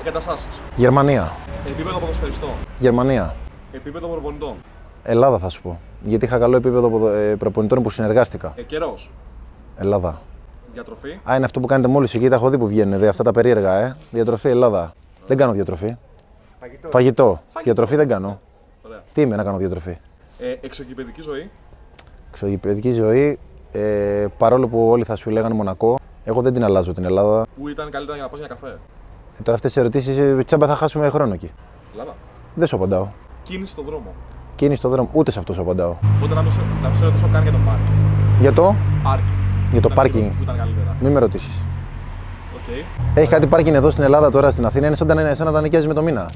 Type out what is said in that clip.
Εγκαταστάσεις. Γερμανία. Επίπεδο ποδοσφαιριστών. Γερμανία. Επίπεδο προπονητών. Ελλάδα θα σου πω. Γιατί είχα καλό επίπεδο ποδο- ε, προπονητών που συνεργάστηκα. Ε, Καιρός. Ελλάδα. Διατροφή. Α, είναι αυτό που κάνετε μόλις εκεί, τα έχω δει που βγαίνουν. Δε, αυτά τα περίεργα, ε. Διατροφή Ελλάδα. Δεν κάνω διατροφή. Φαγητό. Φαγητό. Διατροφή δεν κάνω. Ωραία. Τι είμαι να κάνω διατροφή; Ε, εξωκυπαιδική ζωή. Εξωγηπαιδική ζωή, ε, παρόλο που όλοι θα σου λέγανε Μονακό, εγώ δεν την αλλάζω την Ελλάδα. Που ήταν καλύτερα για να πας για καφέ. Ε, τώρα αυτές τι ερωτήσεις τσάμπα θα χάσουμε χρόνο εκεί. Ελλάδα. Δεν σου απαντάω. Κίνηση στον δρόμο. Κίνηση στο δρόμο, ούτε σε αυτό σου απαντάω. Οπότε να μην σε, να μην σε ρωτήσω καν για το πάρκι. Για το, Πάρκι. για το Ήταν πάρκινγκ. Που ήταν καλύτερα. Μην με ρωτήσεις. Οκ. Έχει κάτι πάρκινγκ εδώ στην Ελλάδα τώρα στην Αθήνα, είναι σαν, τα- σαν να τα νοικιάζει με το μήνα.